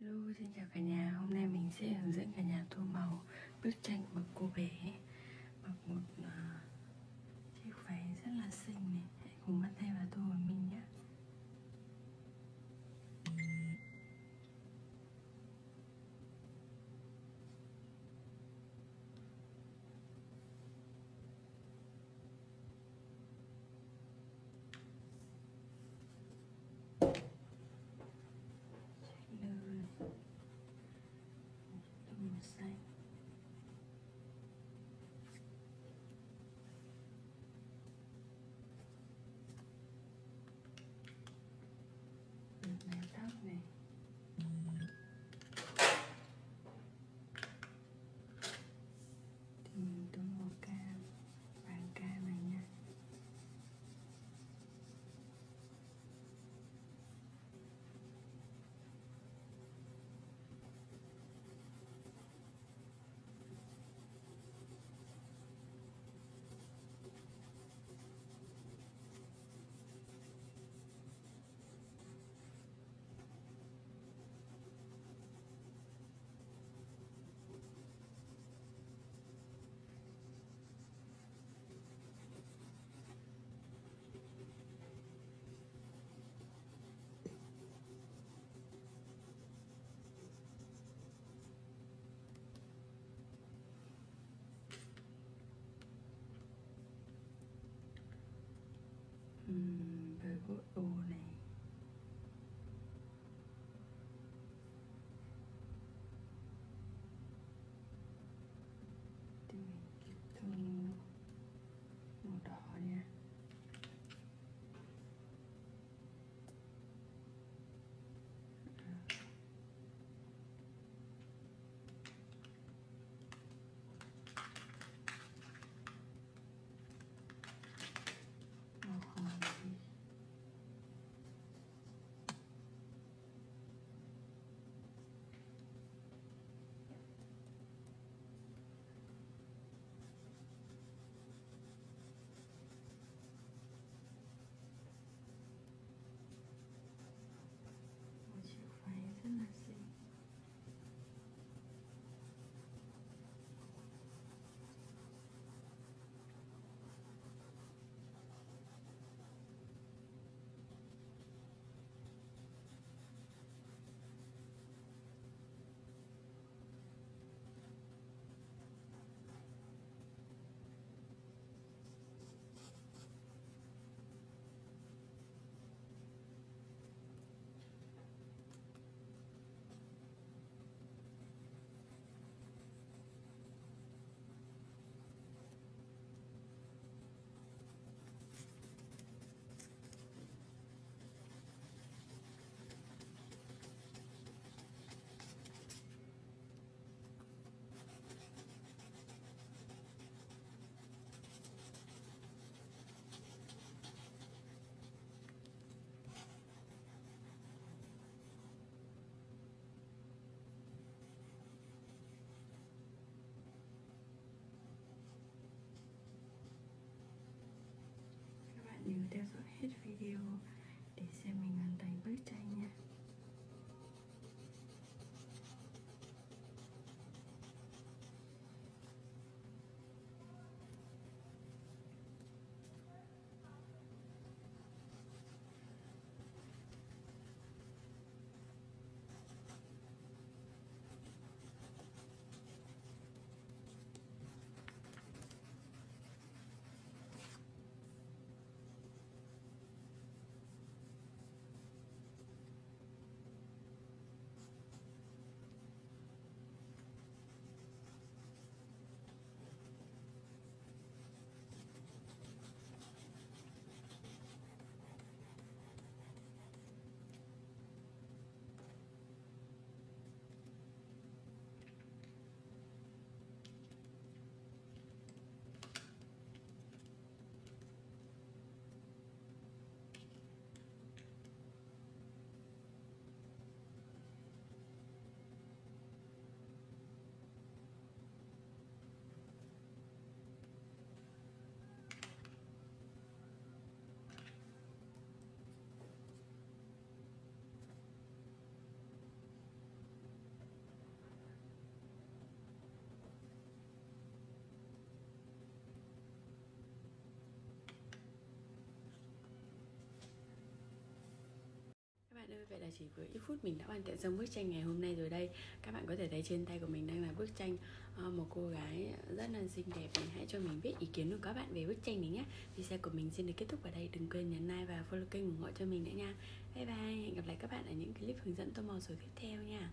Hello, xin chào cả nhà. Hôm nay mình sẽ hướng dẫn cả nhà tô màu bức tranh một cô bé mặc một uh, chiếc váy rất là xinh này. Hãy cùng bắt 没到没 ô này thì mình kết thương màu đỏ nha màu hồng thì một chiếc váy rất là xinh các bạn nhớ theo dõi hết video để xem mình hoàn thành bức tranh nha. Bạn ơi, vậy là chỉ với ít phút mình đã hoàn thiện xong bức tranh ngày hôm nay rồi đây. Các bạn có thể thấy trên tay của mình đang là bức tranh ờ, Một cô gái rất là xinh đẹp. Mình Hãy cho mình biết ý kiến của các bạn về bức tranh này nhé. Video của mình xin được kết thúc ở đây. Đừng quên nhấn like và follow kênh ủng hộ cho mình nữa nha. Bye bye, hẹn gặp lại các bạn ở những clip hướng dẫn tô màu số tiếp theo nha.